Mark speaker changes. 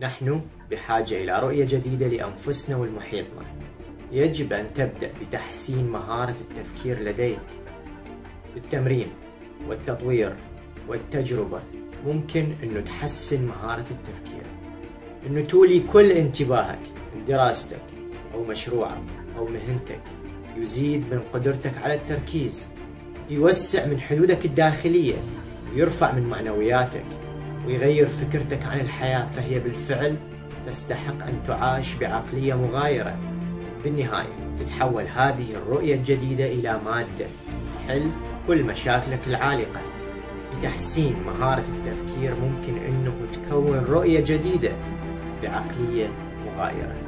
Speaker 1: نحن بحاجة إلى رؤية جديدة لأنفسنا والمحيطنا يجب أن تبدأ بتحسين مهارة التفكير لديك. بالتمرين والتطوير والتجربة ممكن أنه تحسن مهارة التفكير. أنه تولي كل انتباهك لدراستك أو مشروعك أو مهنتك. يزيد من قدرتك على التركيز. يوسع من حدودك الداخلية. ويرفع من معنوياتك. ويغير فكرتك عن الحياة فهي بالفعل تستحق أن تعاش بعقلية مغايرة. بالنهاية تتحول هذه الرؤية الجديدة إلى مادة تحل كل مشاكلك العالقة. بتحسين مهارة التفكير ممكن أنه تكون رؤية جديدة بعقلية مغايرة.